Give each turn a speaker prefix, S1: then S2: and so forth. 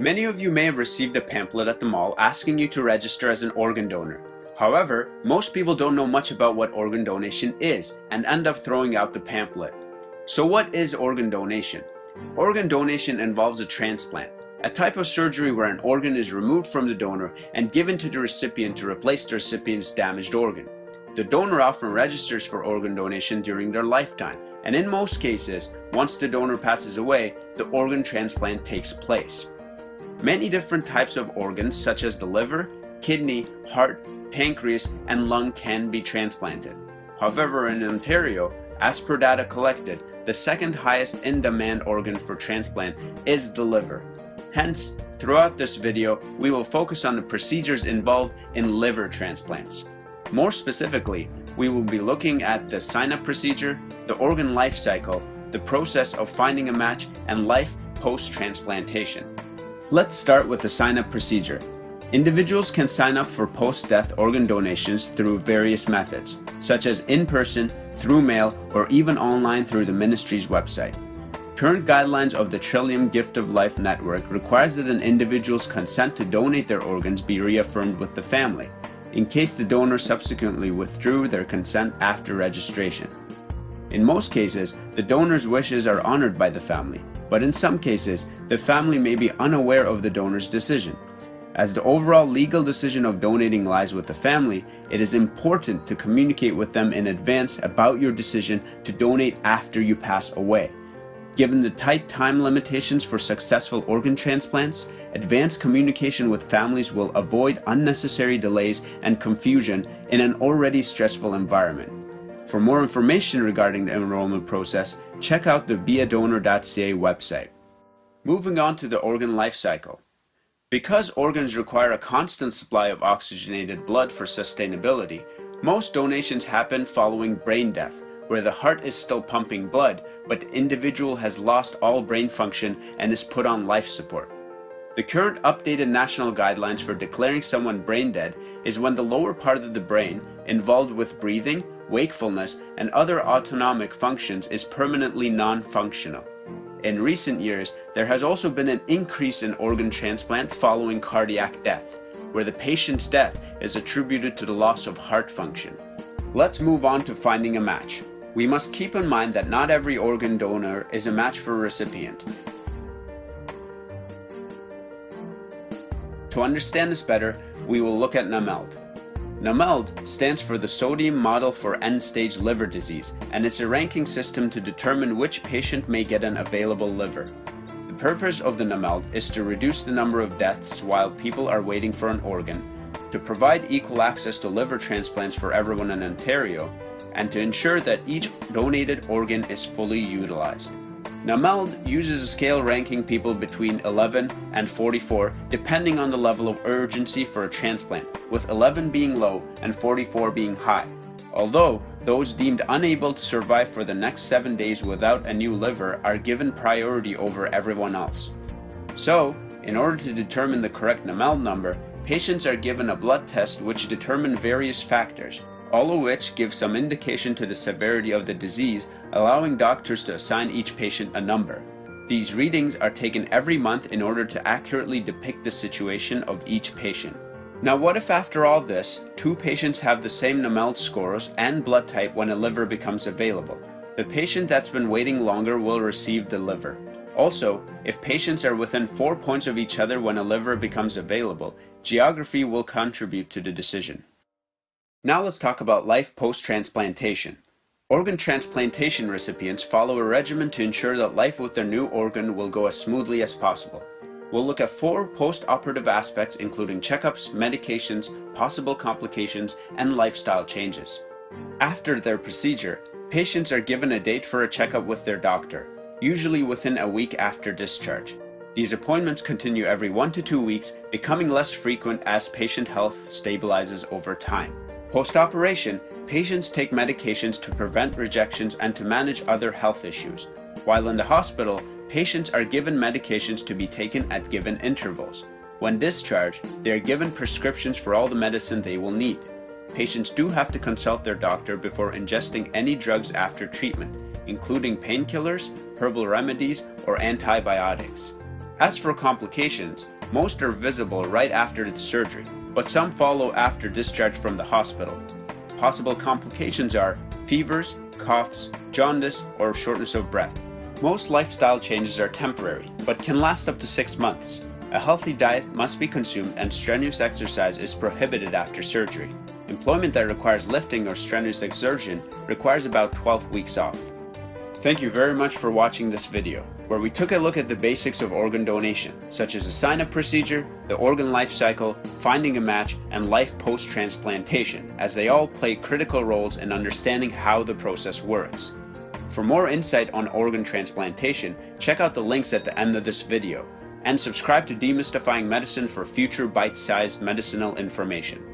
S1: Many of you may have received a pamphlet at the mall asking you to register as an organ donor. However, most people don't know much about what organ donation is and end up throwing out the pamphlet. So what is organ donation? Organ donation involves a transplant, a type of surgery where an organ is removed from the donor and given to the recipient to replace the recipient's damaged organ. The donor often registers for organ donation during their lifetime, and in most cases, once the donor passes away, the organ transplant takes place. Many different types of organs such as the liver, kidney, heart, pancreas, and lung can be transplanted. However, in Ontario, as per data collected, the second highest in demand organ for transplant is the liver. Hence, throughout this video, we will focus on the procedures involved in liver transplants. More specifically, we will be looking at the sign-up procedure, the organ life cycle, the process of finding a match, and life post-transplantation. Let's start with the sign-up procedure. Individuals can sign up for post-death organ donations through various methods, such as in-person, through mail, or even online through the ministry's website. Current guidelines of the Trillium Gift of Life Network requires that an individual's consent to donate their organs be reaffirmed with the family, in case the donor subsequently withdrew their consent after registration. In most cases, the donor's wishes are honored by the family, but in some cases, the family may be unaware of the donor's decision. As the overall legal decision of donating lies with the family, it is important to communicate with them in advance about your decision to donate after you pass away. Given the tight time limitations for successful organ transplants, advanced communication with families will avoid unnecessary delays and confusion in an already stressful environment. For more information regarding the enrollment process, check out the beadonor.ca website. Moving on to the organ life cycle. Because organs require a constant supply of oxygenated blood for sustainability, most donations happen following brain death, where the heart is still pumping blood, but the individual has lost all brain function and is put on life support. The current updated national guidelines for declaring someone brain dead is when the lower part of the brain, involved with breathing, wakefulness, and other autonomic functions is permanently non-functional. In recent years, there has also been an increase in organ transplant following cardiac death, where the patient's death is attributed to the loss of heart function. Let's move on to finding a match. We must keep in mind that not every organ donor is a match for a recipient. To understand this better, we will look at NAMELD. NAMELD stands for the Sodium Model for End-Stage Liver Disease, and it's a ranking system to determine which patient may get an available liver. The purpose of the NAMELD is to reduce the number of deaths while people are waiting for an organ, to provide equal access to liver transplants for everyone in Ontario, and to ensure that each donated organ is fully utilized. NAMELD uses a scale ranking people between 11 and 44 depending on the level of urgency for a transplant, with 11 being low and 44 being high. Although, those deemed unable to survive for the next 7 days without a new liver are given priority over everyone else. So, in order to determine the correct NAMELD number, patients are given a blood test which determine various factors, all of which give some indication to the severity of the disease, allowing doctors to assign each patient a number. These readings are taken every month in order to accurately depict the situation of each patient. Now what if after all this, two patients have the same NAMELD scores and blood type when a liver becomes available? The patient that's been waiting longer will receive the liver. Also, if patients are within 4 points of each other when a liver becomes available, geography will contribute to the decision. Now let's talk about life post-transplantation. Organ transplantation recipients follow a regimen to ensure that life with their new organ will go as smoothly as possible. We'll look at four post-operative aspects including checkups, medications, possible complications, and lifestyle changes. After their procedure, patients are given a date for a checkup with their doctor, usually within a week after discharge. These appointments continue every one to two weeks, becoming less frequent as patient health stabilizes over time. Post-operation, patients take medications to prevent rejections and to manage other health issues. While in the hospital, patients are given medications to be taken at given intervals. When discharged, they are given prescriptions for all the medicine they will need. Patients do have to consult their doctor before ingesting any drugs after treatment, including painkillers, herbal remedies, or antibiotics. As for complications, most are visible right after the surgery, but some follow after discharge from the hospital. Possible complications are fevers, coughs, jaundice, or shortness of breath. Most lifestyle changes are temporary, but can last up to six months. A healthy diet must be consumed and strenuous exercise is prohibited after surgery. Employment that requires lifting or strenuous exertion requires about 12 weeks off. Thank you very much for watching this video, where we took a look at the basics of organ donation, such as the sign-up procedure, the organ life cycle, finding a match, and life post-transplantation, as they all play critical roles in understanding how the process works. For more insight on organ transplantation, check out the links at the end of this video, and subscribe to Demystifying Medicine for future bite-sized medicinal information.